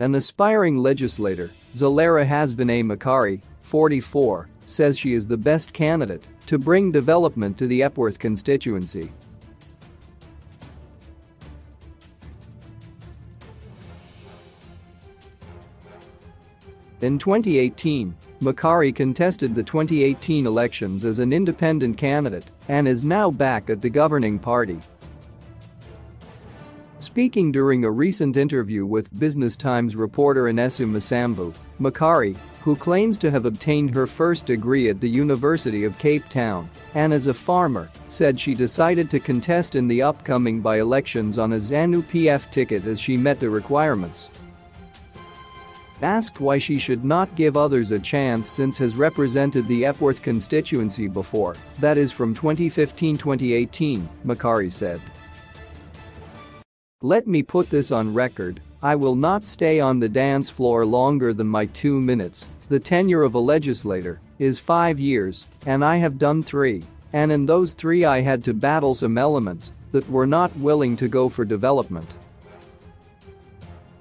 An aspiring legislator, Zalerah Hasbane Makari, 44, says she is the best candidate to bring development to the Epworth constituency. In 2018, Makari contested the 2018 elections as an independent candidate and is now back at the governing party. Speaking during a recent interview with Business Times reporter Inesu Masambu, Makari, who claims to have obtained her first degree at the University of Cape Town and as a farmer, said she decided to contest in the upcoming by-elections on a ZANU-PF ticket as she met the requirements. Asked why she should not give others a chance since has represented the Epworth constituency before, that is from 2015-2018, Makari said. Let me put this on record, I will not stay on the dance floor longer than my two minutes. The tenure of a legislator is five years, and I have done three. And in those three I had to battle some elements that were not willing to go for development.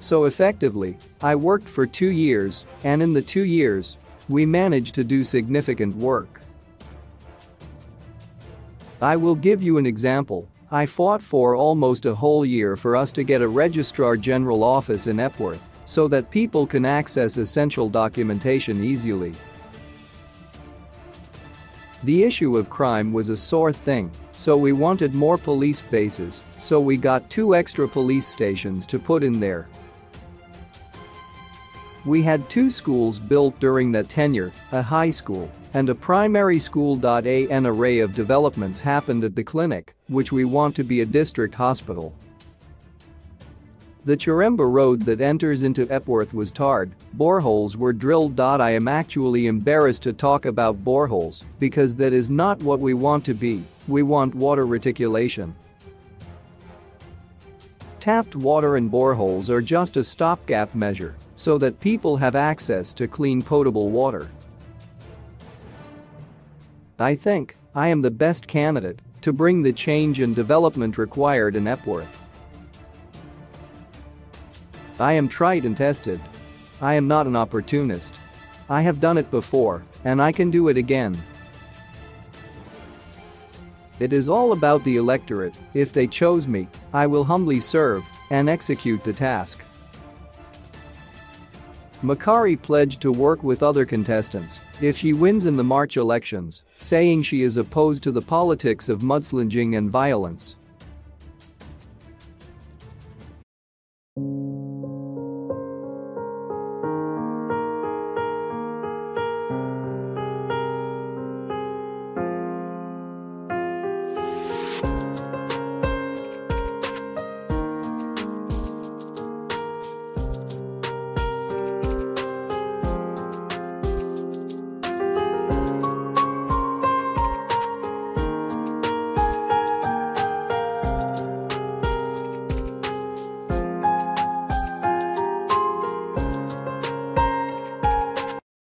So effectively, I worked for two years, and in the two years, we managed to do significant work. I will give you an example. I fought for almost a whole year for us to get a Registrar General office in Epworth so that people can access essential documentation easily. The issue of crime was a sore thing, so we wanted more police bases, so we got two extra police stations to put in there we had two schools built during that tenure, a high school and a primary school. A an array of developments happened at the clinic, which we want to be a district hospital. The Chiremba road that enters into Epworth was tarred, boreholes were drilled. I am actually embarrassed to talk about boreholes because that is not what we want to be, we want water reticulation. Tapped water and boreholes are just a stopgap measure so that people have access to clean potable water. I think I am the best candidate to bring the change and development required in Epworth. I am tried and tested. I am not an opportunist. I have done it before, and I can do it again. It is all about the electorate, if they chose me, I will humbly serve and execute the task. Makari pledged to work with other contestants if she wins in the March elections, saying she is opposed to the politics of mudslinging and violence.